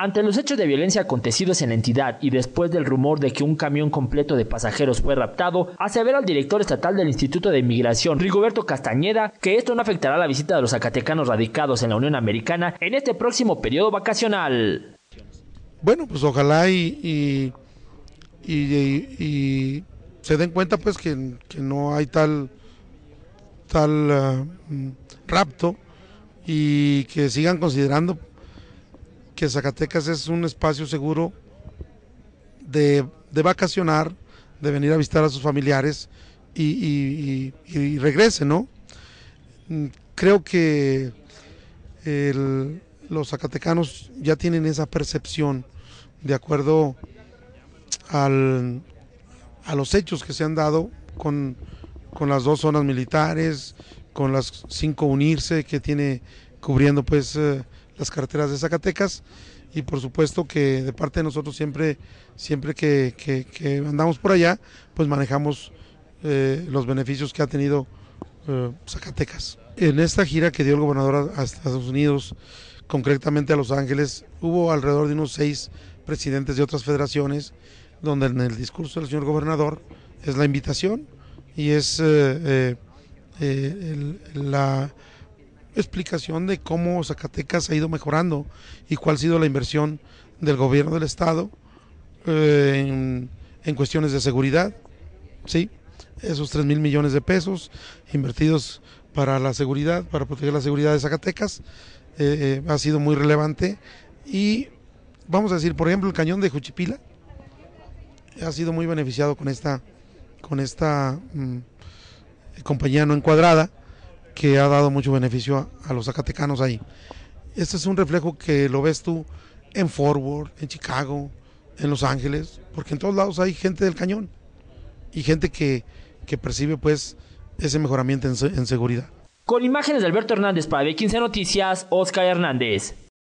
Ante los hechos de violencia acontecidos en la entidad y después del rumor de que un camión completo de pasajeros fue raptado, asevera el director estatal del Instituto de Inmigración, Rigoberto Castañeda, que esto no afectará la visita de los zacatecanos radicados en la Unión Americana en este próximo periodo vacacional. Bueno, pues ojalá y, y, se den cuenta pues que, no hay tal, tal ah, mm, rapto y que sigan considerando que Zacatecas es un espacio seguro de, vacacionar, de venir a visitar a sus familiares y, regrese, ¿no? Mm, creo que los zacatecanos ya tienen esa percepción de acuerdo al, a los hechos que se han dado con, las dos zonas militares, con las cinco unirse que tiene cubriendo pues eh, las carreteras de Zacatecas y por supuesto que de parte de nosotros siempre, siempre que, andamos por allá, pues manejamos eh, los beneficios que ha tenido eh, Zacatecas. En esta gira que dio el gobernador a, Estados Unidos, concretamente a Los Ángeles, hubo alrededor de unos seis presidentes de otras federaciones, donde en el discurso del señor gobernador es la invitación y es eh, la explicación de cómo Zacatecas ha ido mejorando y cuál ha sido la inversión del gobierno del estado eh, en, cuestiones de seguridad. Sí, esos 3 mil millones de pesos invertidos para la seguridad, para proteger la seguridad de Zacatecas, eh, eh, ha sido muy relevante. Y vamos a decir, por ejemplo, el cañón de Juchipila ha sido muy beneficiado con esta, con esta mm, compañía no encuadrada que ha dado mucho beneficio a, los zacatecanos ahí. Este es un reflejo que lo ves tú en Forward, en Chicago, en Los Ángeles, porque en todos lados hay gente del cañón y gente que, que percibe pues ese mejoramiento en, en seguridad. Con imágenes de Alberto Hernández para B15 Noticias, Oscar Hernández.